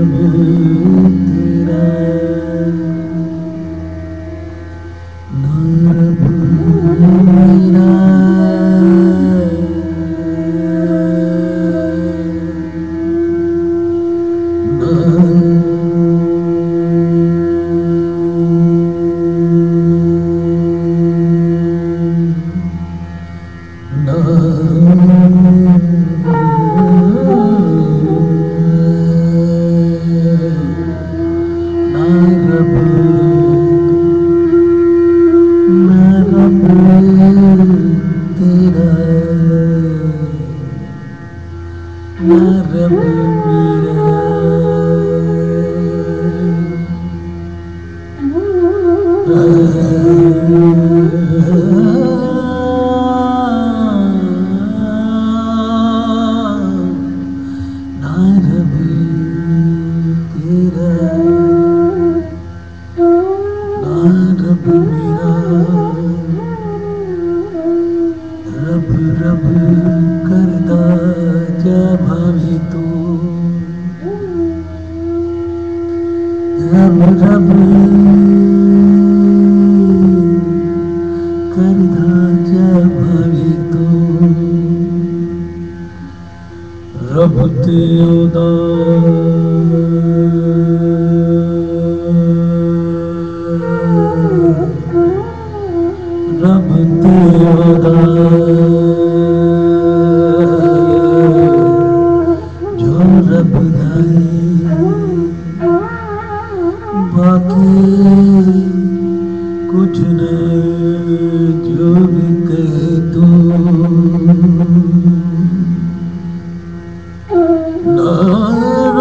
Oh. रब मेरा Oh रब रब कर भरी तो रब ते रब ते जो रब दाई।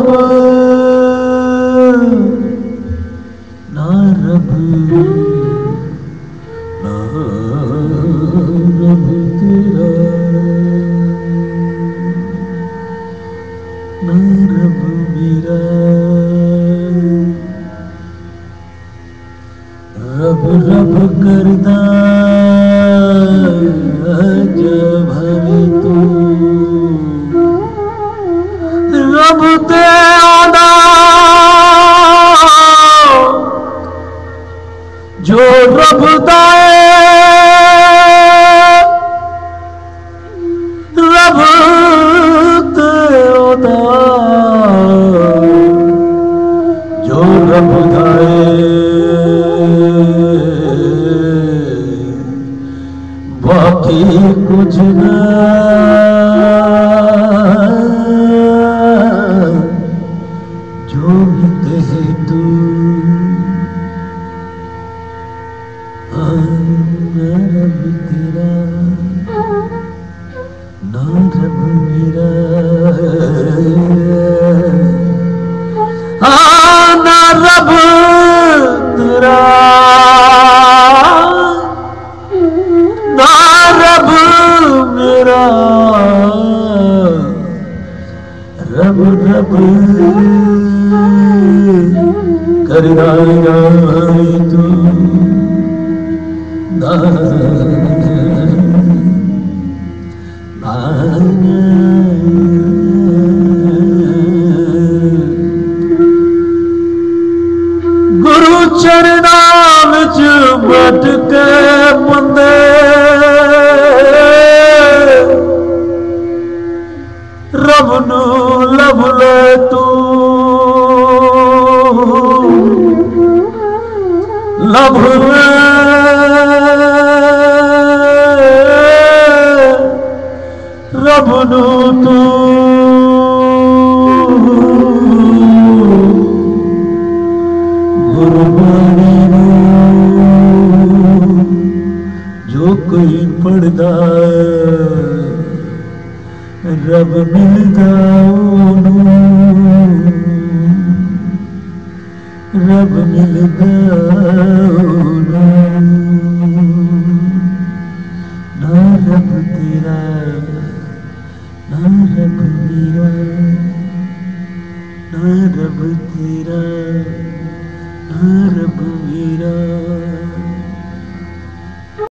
रब ना रब ना रब तेरा ना रब मेरा रब रब करदा ਚਰਨਾਂ ਵਿੱਚ ਬਟ ਕੇ ਬੰਦੇ ਰੱਬ ਨੂੰ ਲੱਭ ਲੈ ਤੂੰ ਲੱਭ ਲੈ मिलदा रब मिलदा रब मिलदा ना रब तेरा ना रब मेरा ना रब तेरा